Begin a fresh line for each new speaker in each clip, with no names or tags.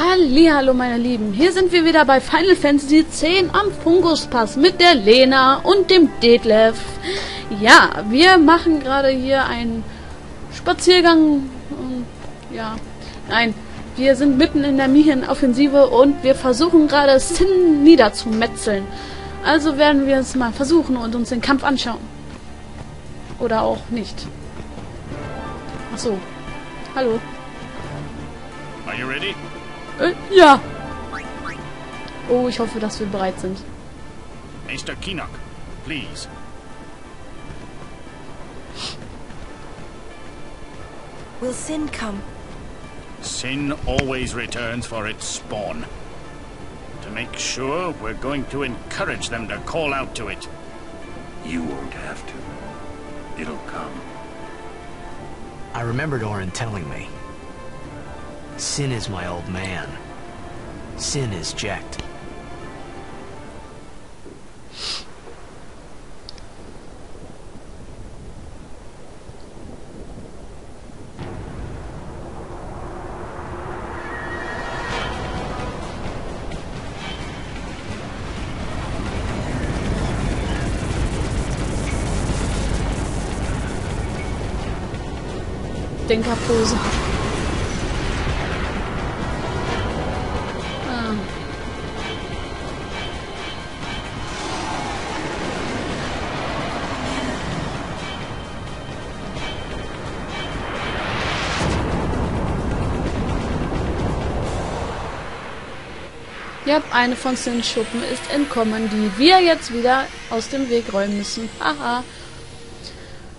Hallo meine Lieben, hier sind wir wieder bei Final Fantasy X am Funguspass mit der Lena und dem Detlef. Ja, wir machen gerade hier einen Spaziergang. Ja, nein, wir sind mitten in der Mihen-Offensive und wir versuchen gerade Sin niederzumetzeln. Also werden wir es mal versuchen und uns den Kampf anschauen. Oder auch nicht. Ach so. Hallo.
Are you ready?
Äh, ja. Oh, ich hoffe, dass wir bereit sind.
Mr. Kinnock, please.
Will Sin come?
Sin always returns for its spawn. To make sure, we're going to encourage them to call out to it.
You won't have to. It'll come.
I remembered Orin telling me. Sin is my old man. Sin is Jacked.
Denkerpose. Ah. Ja, eine von Sin Schuppen ist entkommen, die wir jetzt wieder aus dem Weg räumen müssen. Haha.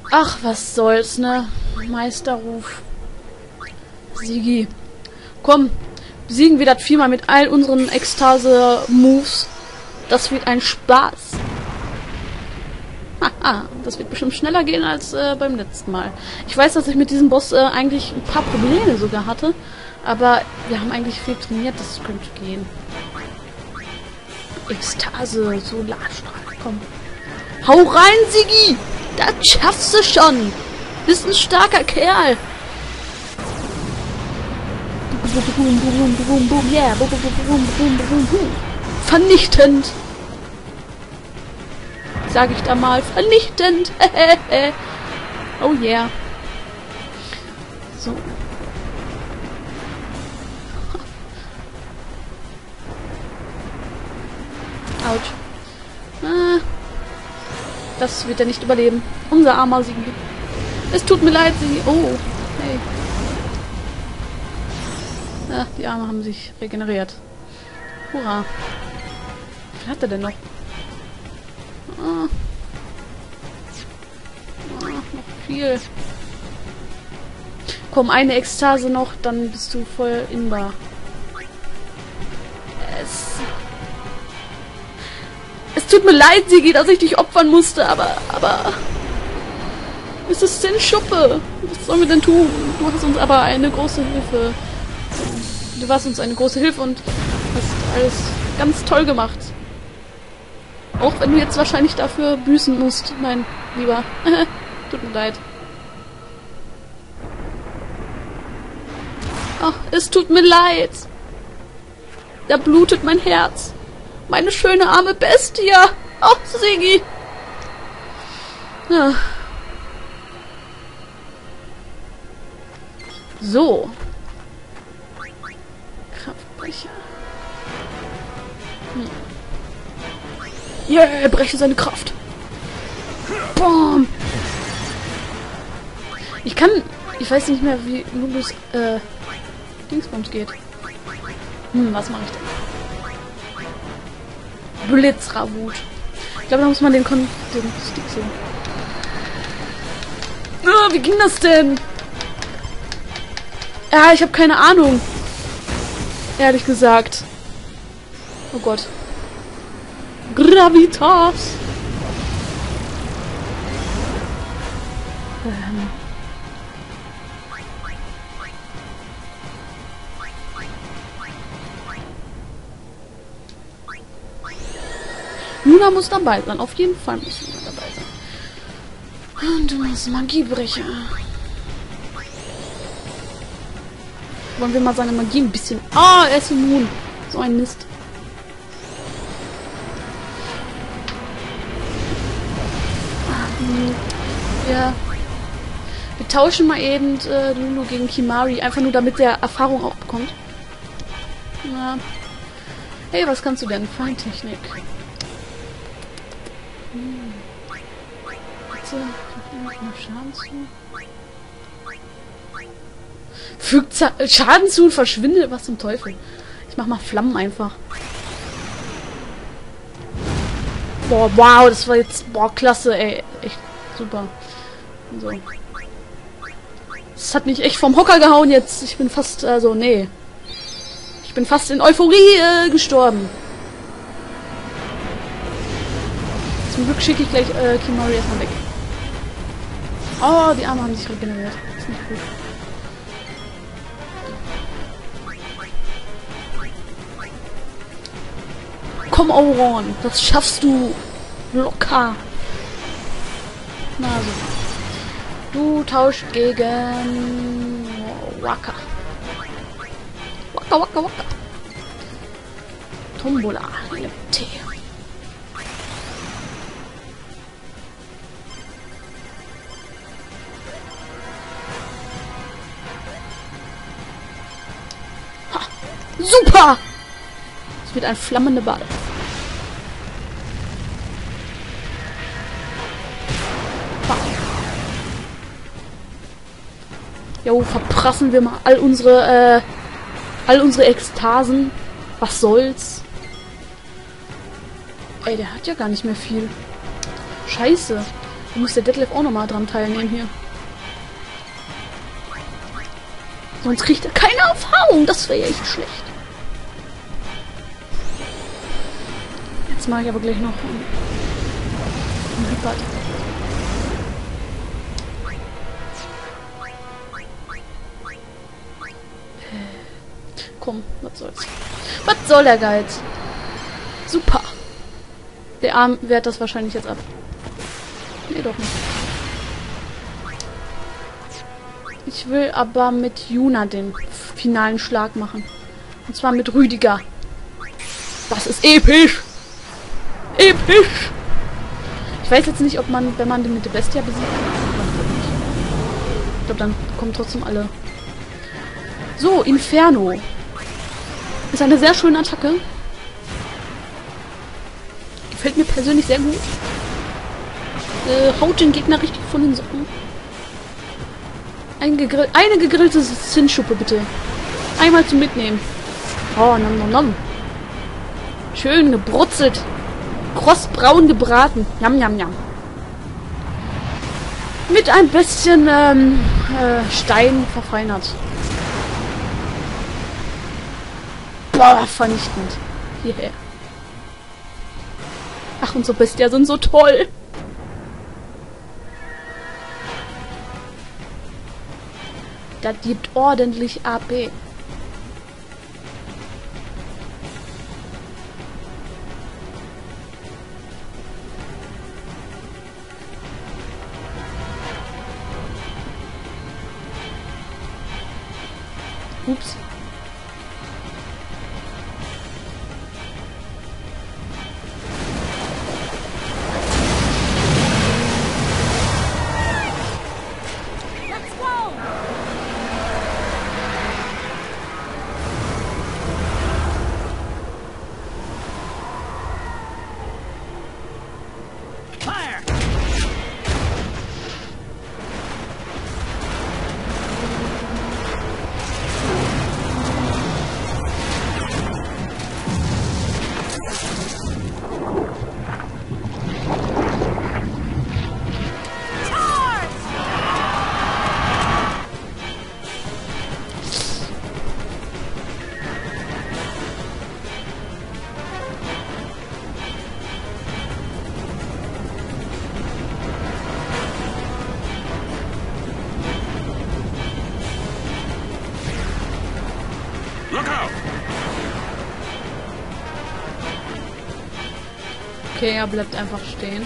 Ach, was soll's, ne? Meisterruf. Sigi. Komm, besiegen wir das Vieh mal mit all unseren Ekstase-Moves. Das wird ein Spaß. Haha, das wird bestimmt schneller gehen als äh, beim letzten Mal. Ich weiß, dass ich mit diesem Boss äh, eigentlich ein paar Probleme sogar hatte. Aber wir haben eigentlich viel trainiert, das könnte gehen. Ekstase, Solarstrahl, komm. Hau rein, Sigi! Das schaffst du schon! Bist ein starker Kerl! Vernichtend! Sag ich da mal, vernichtend! oh yeah. So. Autsch. Ah. Das wird er nicht überleben. Unser armer Sigi. Es tut mir leid, Sigi. Oh, hey. Ja, die Arme haben sich regeneriert. Hurra. Was hat er denn noch? Ah. Ah, noch viel. Komm, eine Ekstase noch, dann bist du voll inbar. Tut mir leid, Sigi, dass ich dich opfern musste, aber, aber... Es ist Sin Schuppe. Was sollen wir denn tun? Du hast uns aber eine große Hilfe. Du warst uns eine große Hilfe und hast alles ganz toll gemacht. Auch wenn du jetzt wahrscheinlich dafür büßen musst, mein Lieber. tut mir leid. Ach, es tut mir leid. Da blutet mein Herz. Meine schöne arme Bestie. Oh, Sigi. Ja. So. Kraftbrecher. Hm. Yeah, breche seine Kraft. Boom. Ich kann... Ich weiß nicht mehr, wie Lulus, äh, Dingsbums geht. Hm, was mache ich denn? Blitzravut. Ich glaube, da muss man den, Kon den Stick sehen. Oh, wie ging das denn? Ja, ich habe keine Ahnung. Ehrlich gesagt. Oh Gott. Gravitas. Ähm. Luna muss dabei sein. Auf jeden Fall muss Luna dabei sein. Und du hast Magiebrecher. Wollen wir mal seine Magie ein bisschen... Ah, er ist immun. So ein Mist. Ah. Ja. Wir tauschen mal eben äh, Lulu gegen Kimari. Einfach nur, damit der Erfahrung auch bekommt. Ja. Hey, was kannst du denn? Feintechnik. Hm. Bitte, noch Schaden zu. Fügt Za Schaden zu und verschwindet. Was zum Teufel? Ich mach mal Flammen einfach. Boah, wow, das war jetzt, boah, klasse, ey. Echt super. So. Das hat mich echt vom Hocker gehauen jetzt. Ich bin fast, also, nee. Ich bin fast in Euphorie äh, gestorben. Zum Glück schicke ich gleich äh, Kimori erstmal weg. Oh, die Arme haben sich regeneriert. Ist nicht gut. Komm, Auron, das schaffst du. Locker. Na so. Du tauscht gegen Waka. Waka, Waka, Waka. Tombola. T. Super! Es wird ein flammender Ball. Jo, verprassen wir mal all unsere, äh, all unsere Ekstasen. Was soll's? Ey, der hat ja gar nicht mehr viel. Scheiße. Da muss der Detlef auch nochmal dran teilnehmen hier. Sonst kriegt er keine Erfahrung. Das wäre ja echt schlecht. Jetzt mache ich aber gleich noch einen Hyper. Komm, was soll's. Was soll der Geiz? Super. Der Arm wehrt das wahrscheinlich jetzt ab. Nee, doch nicht. Ich will aber mit Juna den finalen Schlag machen. Und zwar mit Rüdiger. Das ist episch! Episch! Ich weiß jetzt nicht, ob man, wenn man den mit der Bestia besiegt, ich glaube, dann kommen trotzdem alle. So, Inferno. Ist eine sehr schöne Attacke. Gefällt mir persönlich sehr gut. Äh, haut den Gegner richtig von den Socken. Ein gegrill eine gegrillte Zinsschuppe, bitte. Einmal zum Mitnehmen. Oh, nom nom nom. Schön gebrutzelt. Krossbraun gebraten. Jam, jam, jam. Mit ein bisschen ähm, äh, Stein verfeinert. Boah, vernichtend. Hierher. Ach, unsere Bestia sind so toll. Das gibt ordentlich AP. Okay, er bleibt einfach stehen.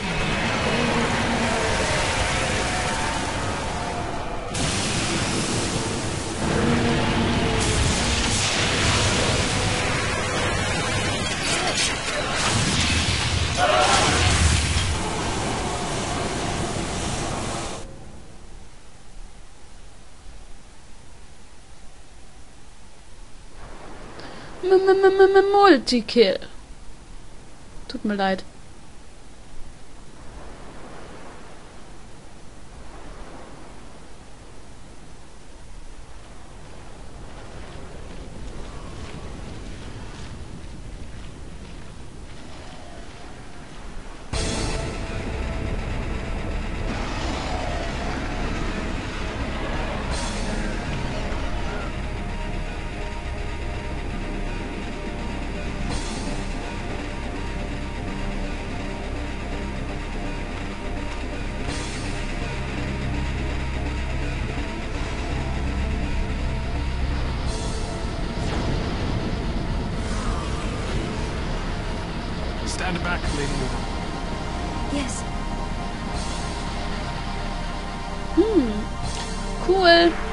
M -m Multikill. Tut mir leid.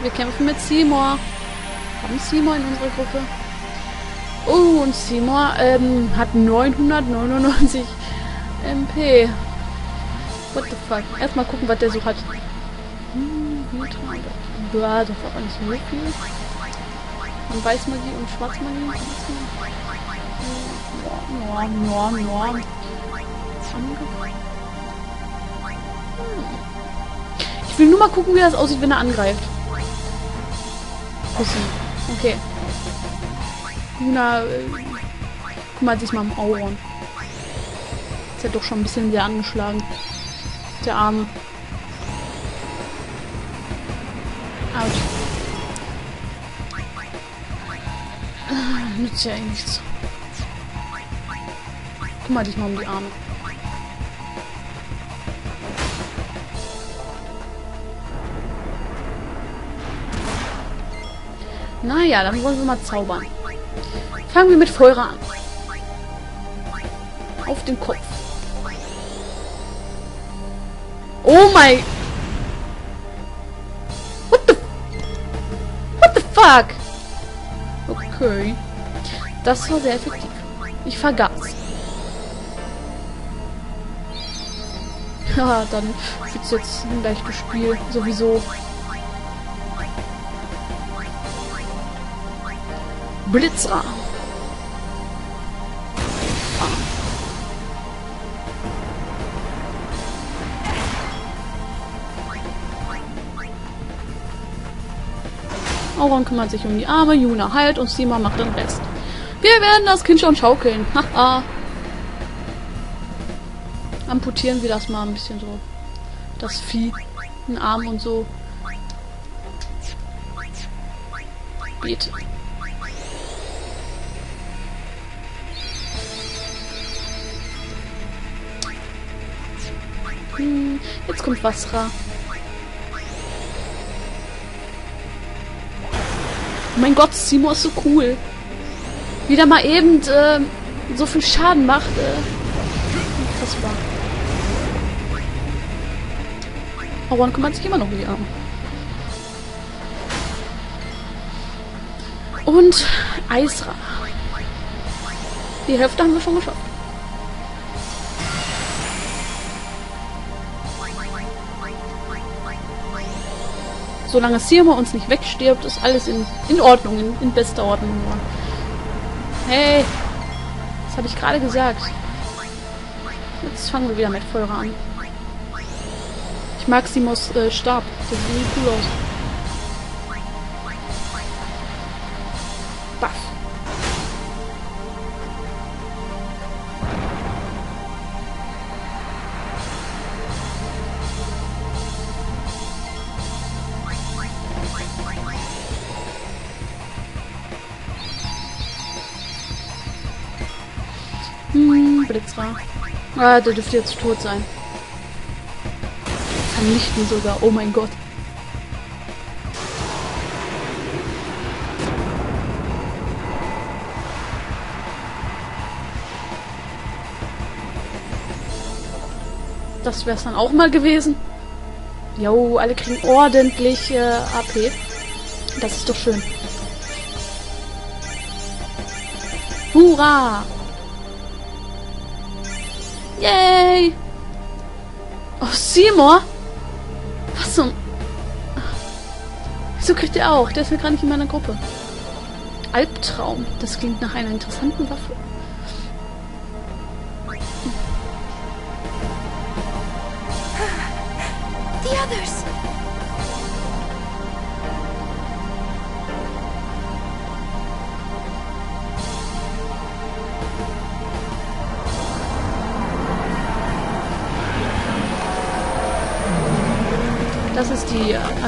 Wir kämpfen mit Seymour. Haben Seymour in unserer Gruppe. Oh, und Seymour ähm, hat 999 MP. What the fuck? Erstmal gucken, was der so hat. Hm. Ja, das war nicht so viel. Und Weißmagie und Schwarzmagie. Ja, ja, ja, ja. Ich will nur mal gucken, wie das aussieht, wenn er angreift. Pussy. Okay. Luna, äh, guck mal diesmal am Auron. Ist ja doch schon ein bisschen sehr angeschlagen. Der Arme. Autsch. Ah, Nützt ja eh nichts. Guck mal diesmal um die Arme. Naja, dann wollen wir mal zaubern. Fangen wir mit Feuer an. Auf den Kopf. Oh mein... What the... What the fuck? Okay. Das war sehr effektiv. Ich vergaß. Ja, dann wird's jetzt ein leichtes Spiel. Sowieso. Blitzer. Auron kümmert sich um die Arme, Juna heilt und Sima macht den Rest. Wir werden das Kind schon schaukeln. Haha. Amputieren wir das mal ein bisschen so. Das Vieh. Den Arm und so. Bitte. Wasra. Oh mein Gott, Simo ist so cool. Wie der mal eben äh, so viel Schaden macht. Äh. Unfassbar. Auron kümmert sich immer noch um die Arme. Und Eisra. Die Hälfte haben wir schon geschafft. Solange Sirma uns nicht wegstirbt, ist alles in, in Ordnung, in, in bester Ordnung. Hey, das habe ich gerade gesagt. Jetzt fangen wir wieder mit Feuer an. Ich mag Simos äh, Stab. Der sieht cool aus. Blitzra. Ah, der dürfte jetzt tot sein. Vernichten sogar. Oh mein Gott. Das wär's dann auch mal gewesen. Jo, alle kriegen ordentlich äh, AP. Das ist doch schön. Hurra! Yay! Oh, Seymour? Was zum... Wieso kriegt der auch? Der ist ja gar nicht in meiner Gruppe. Albtraum. Das klingt nach einer interessanten Waffe.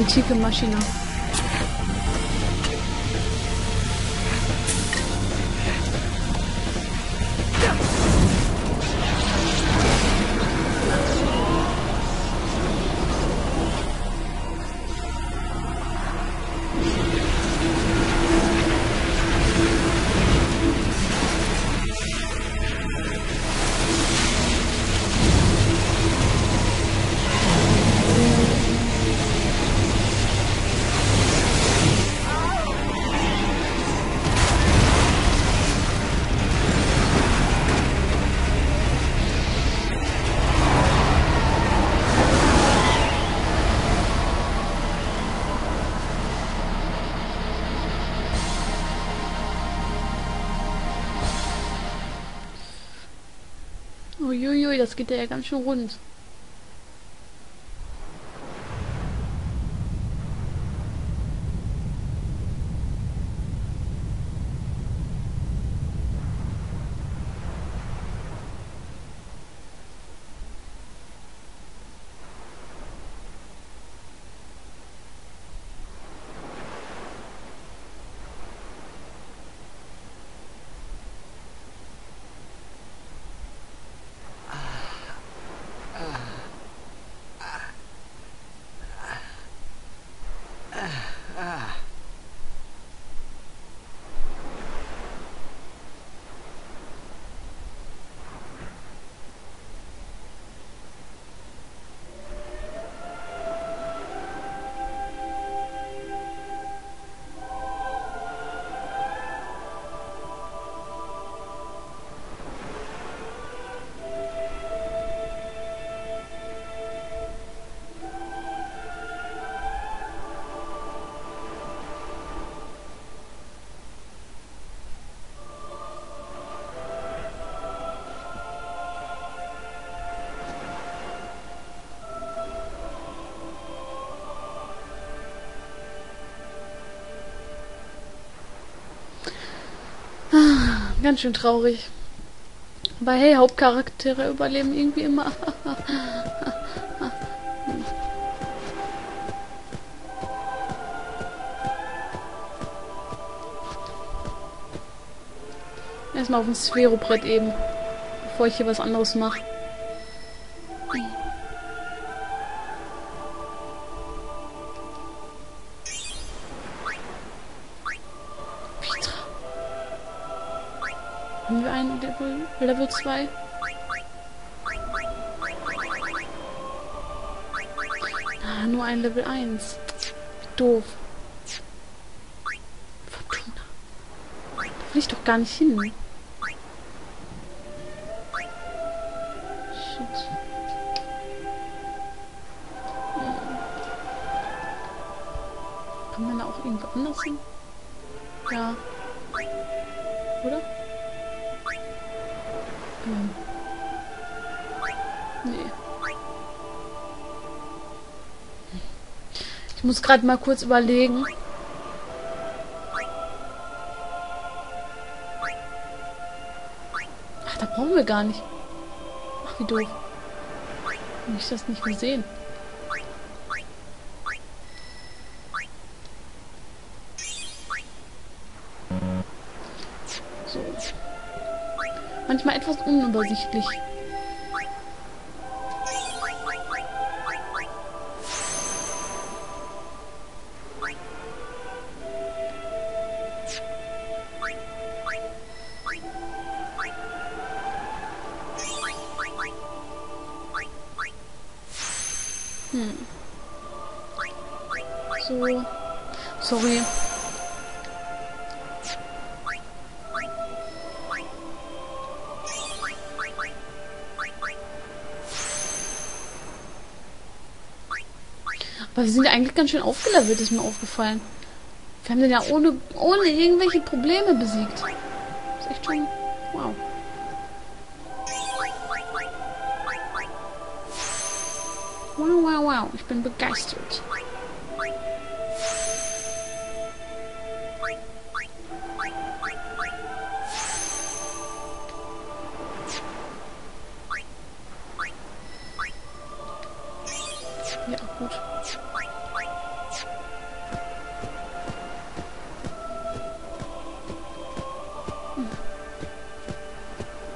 Die äh, antike Maschine. Das geht ja ganz schön rund. Ganz schön traurig. Aber hey, Hauptcharaktere überleben irgendwie immer. Erstmal auf dem Sphärobrett eben, bevor ich hier was anderes mache. Gar nicht hin. Shit. Kann man da auch irgendwo anders hin? Ja. Oder? Hm. Nee. Ich muss gerade mal kurz überlegen. Brauchen wir gar nicht. Ach, wie doof. Hab ich das nicht gesehen? So. Manchmal etwas unübersichtlich. Hm. So. Sorry. Aber wir sind ja eigentlich ganz schön aufgelevelt, ist mir aufgefallen. Wir haben den ja ohne, ohne irgendwelche Probleme besiegt. Wow. Ich bin begeistert. Ja, gut.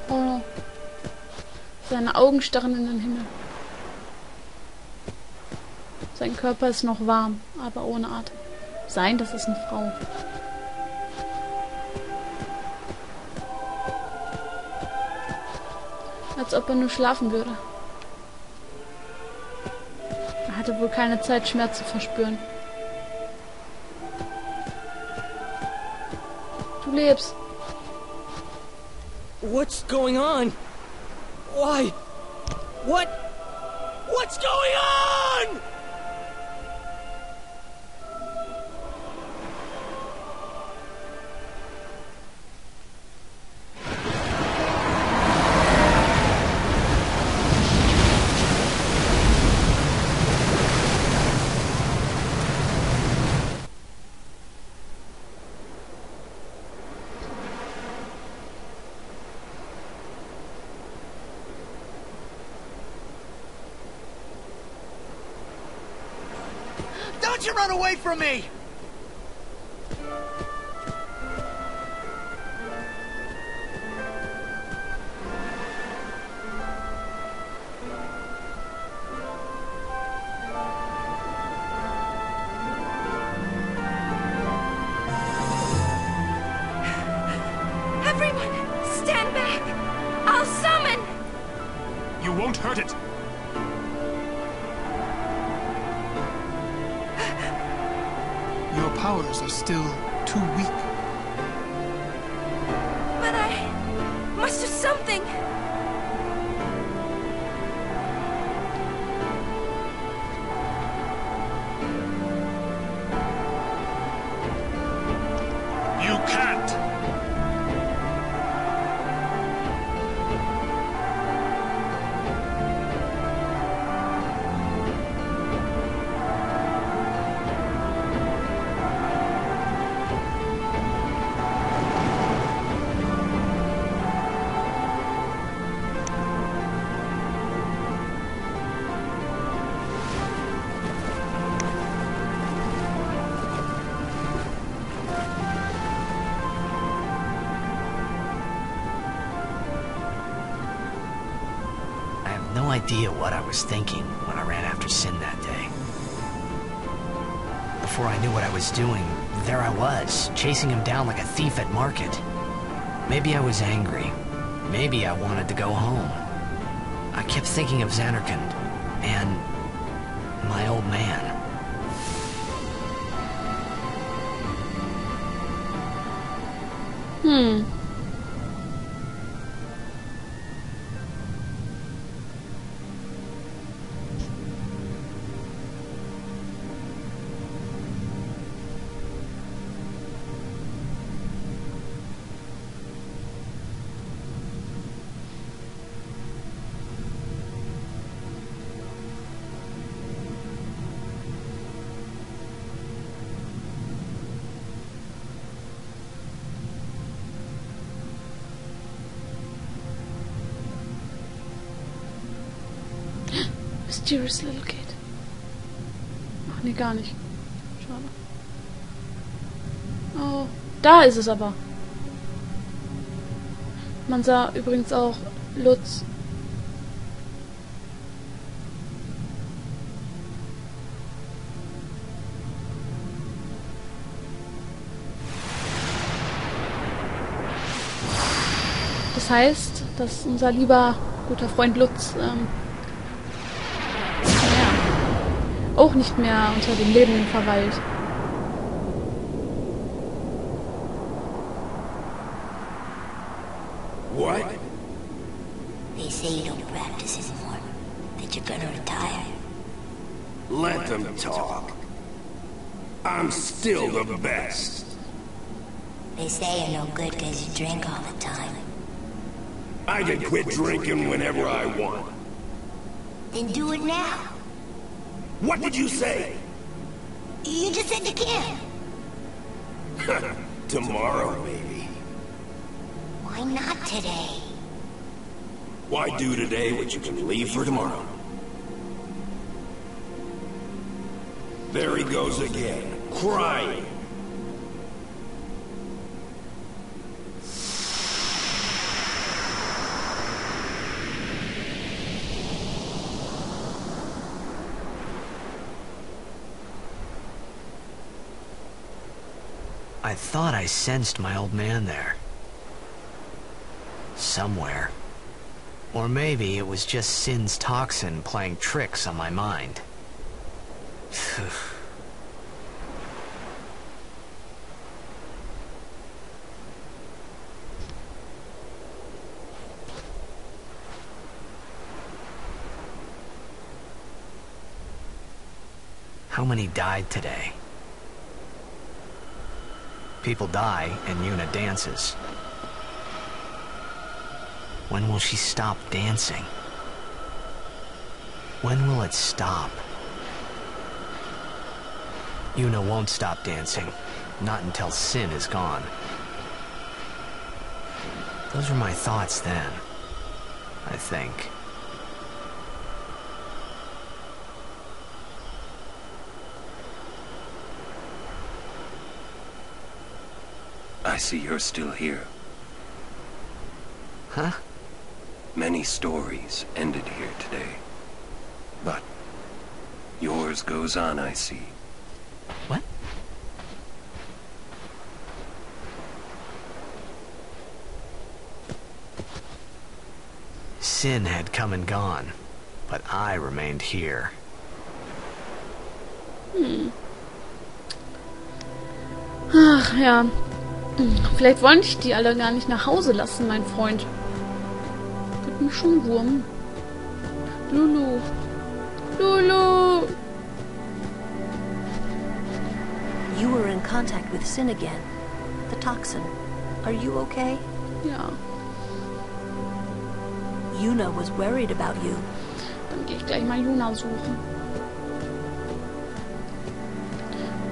Oh. Seine Augen starren in den Himmel. Sein Körper ist noch warm, aber ohne Atem. Sein, das ist eine Frau. Als ob er nur schlafen würde. Er hatte wohl keine Zeit, Schmerz zu verspüren. Du lebst.
What's going on? Why? What? What's going on?
down away from me! Idea what I was thinking when I ran after Sin that day. Before I knew what I was doing, there I was, chasing him down like a thief at market. Maybe I was angry. Maybe I wanted to go home. I kept thinking of Xanarkand and
Mysterious Little Kid. Ach nee, gar nicht. Schade. Oh, da ist es aber. Man sah übrigens auch Lutz. Das heißt, dass unser lieber guter Freund Lutz ähm, auch nicht mehr unter den Lebenden verweilt.
What?
They say you don't practice anymore. That you're gonna retire.
Let them talk. I'm still the best.
They say you're no good because you drink all the time.
I can quit drinking whenever I want.
Then do it now.
What did you say?
You just said you can.
Tomorrow, maybe.
Why not today?
Why do today what you can leave for tomorrow? There he goes again, crying.
I thought I sensed my old man there. Somewhere. Or maybe it was just Sin's toxin playing tricks on my mind. How many died today? People die and Yuna dances. When will she stop dancing? When will it stop? Yuna won't stop dancing. Not until Sin is gone. Those were my thoughts then. I think.
I see you're still here.
Huh?
Many stories ended here today. But yours goes on, I see.
What? Sin had come and gone, but I remained here. Hmm.
Ach ja. Vielleicht wollte ich die alle gar nicht nach Hause lassen, mein Freund. Wird mich schon wurm. Lulu. Lulu.
You were in contact with Sin again. The toxin. Are you okay?
Ja,
Yuna was worried about you.
dann gehe ich gleich mal Luna suchen.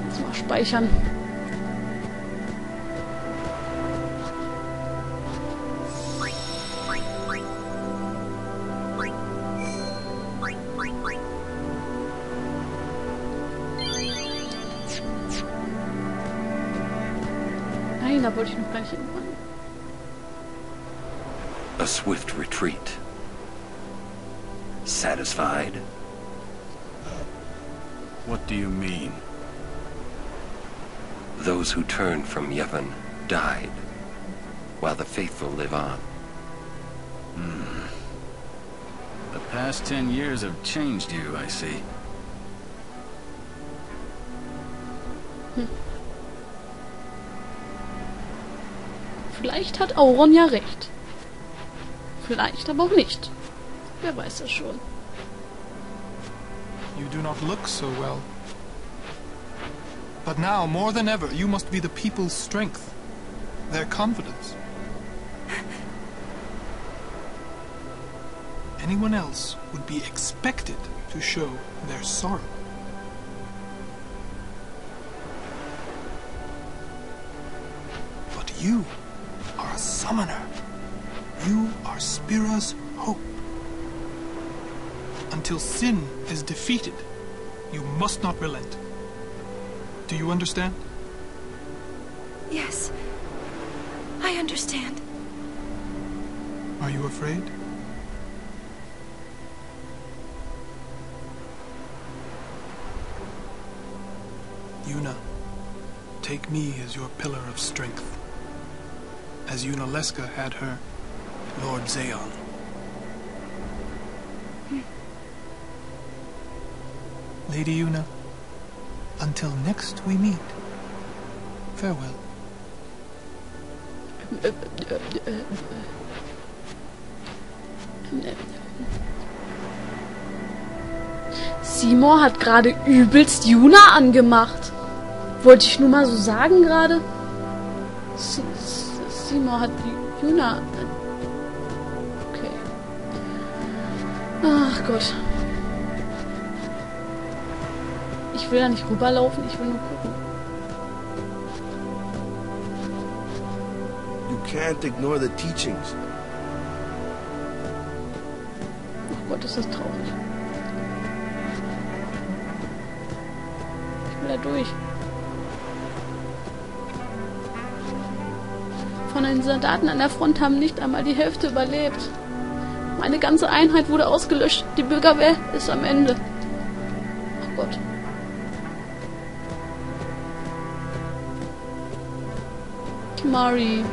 Jetzt mal speichern. Nein, da wollte ich noch gar nicht hinfahren.
A swift retreat. Satisfied?
What do you mean?
Those who turned from Yevon died, while the faithful live on. Hmm.
The past ten years have changed you, I see.
Vielleicht hat Auron ja recht. Vielleicht aber auch nicht. Wer weiß das schon.
You do not look so well. But now, more than ever, you must be the people's strength, their confidence. Anyone else would be expected to show their sorrow. You summoner. You are Spira's hope. Until sin is defeated, you must not relent. Do you understand?
Yes. I understand.
Are you afraid? Yuna, take me as your pillar of strength. As Yuna Leska had her, Lord Zayon. Lady Yuna, until next we meet, farewell.
Seymour hat gerade übelst Juna angemacht. Wollte ich nur mal so sagen gerade. Simo hat die Juna. Okay. Ach Gott. Ich will da nicht rüberlaufen, ich will nur gucken.
You can't ignore the teachings.
Ach Gott, ist das traurig. Ich will da durch. Von den Soldaten an der Front haben nicht einmal die Hälfte überlebt. Meine ganze Einheit wurde ausgelöscht. Die Bürgerwehr ist am Ende. Ach Gott. Mari.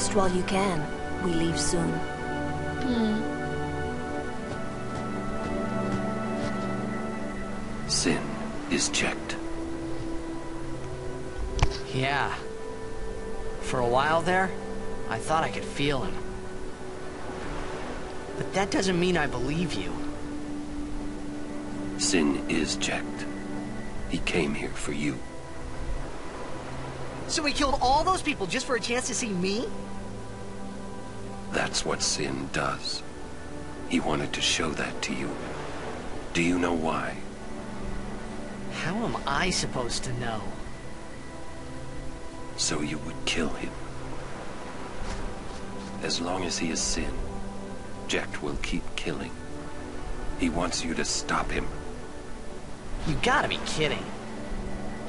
Rest while you can. We leave soon.
Sin is checked.
Yeah. For a while there, I thought I could feel him. But that doesn't mean I believe you.
Sin is checked. He came here for you.
So he killed all those people just for a chance to see me?
That's what Sin does. He wanted to show that to you. Do you know why?
How am I supposed to know?
So you would kill him. As long as he is Sin, Jecht will keep killing. He wants you to stop him.
You gotta be kidding.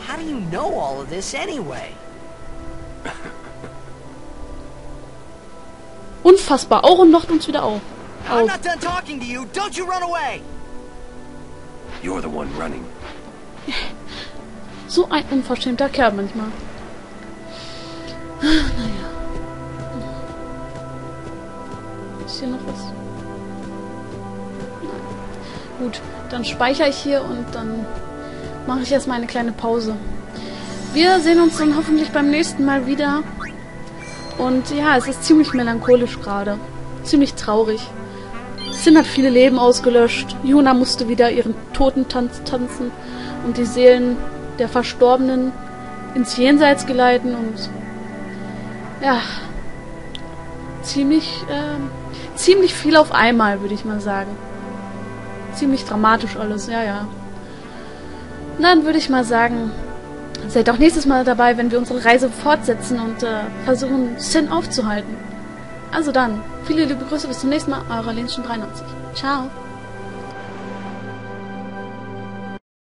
How do you know all of this anyway?
Unfassbar. Auch und locht uns wieder auf.
I'm
auf.
not done talking to you. Don't you run away!
You're the one running.
So ein unverschämter Kerl manchmal. Naja. Ist hier noch was? Nein. Gut, dann speichere ich hier und dann mache ich erstmal eine kleine Pause. Wir sehen uns dann hoffentlich beim nächsten Mal wieder. Und ja, es ist ziemlich melancholisch gerade. Ziemlich traurig. Sin hat viele Leben ausgelöscht. Juna musste wieder ihren Totentanz tanzen und die Seelen der Verstorbenen ins Jenseits geleiten und ja, ziemlich, ähm, ziemlich viel auf einmal, würde ich mal sagen. Ziemlich dramatisch alles, ja, ja. Dann würde ich mal sagen, seid auch nächstes Mal dabei, wenn wir unsere Reise fortsetzen und äh, versuchen, Sin aufzuhalten. Also dann, viele liebe Grüße, bis zum nächsten Mal, eure Lenschen 93. Ciao.